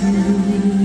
思念